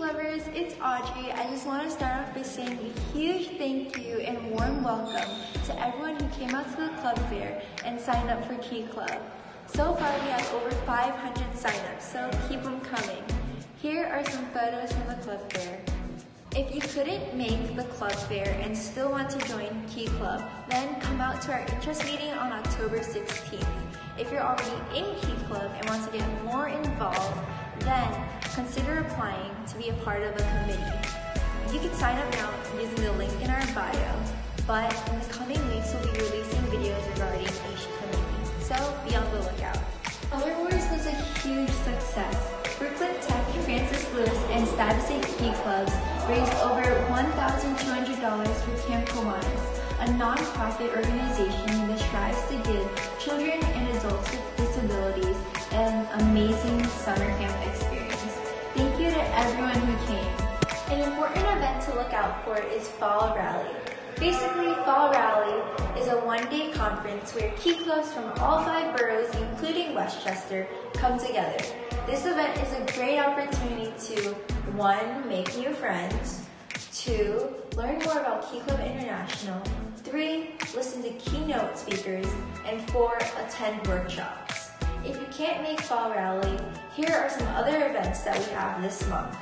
lovers, it's Audrey. I just want to start off by saying a huge thank you and warm welcome to everyone who came out to the club fair and signed up for Key Club. So far we have over 500 signups, so keep them coming. Here are some photos from the club fair. If you couldn't make the club fair and still want to join Key Club, then come out to our interest meeting on October 16th. If you're already in Key Club and want to get more involved, then consider applying to be a part of a committee. You can sign up now using the link in our bio, but in the coming weeks we'll be releasing videos regarding each committee, so be on the lookout. Color Wars was a huge success. Brooklyn Tech, Francis Lewis, and Stuyvesant Key Clubs raised over $1,200 for Camp Kiwanis, a non-profit organization that strives to give children and adults with disabilities an amazing summer camp event to look out for is Fall Rally. Basically, Fall Rally is a one-day conference where key clubs from all five boroughs, including Westchester, come together. This event is a great opportunity to, one, make new friends, two, learn more about Key Club International, three, listen to keynote speakers, and four, attend workshops. If you can't make Fall Rally, here are some other events that we have this month.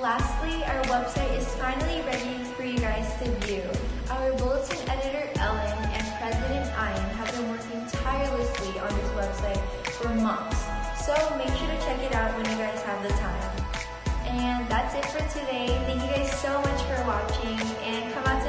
Lastly, our website is finally ready for you guys to view. Our bulletin editor Ellen and President Ian have been working tirelessly on this website for months. So make sure to check it out when you guys have the time. And that's it for today. Thank you guys so much for watching and come out to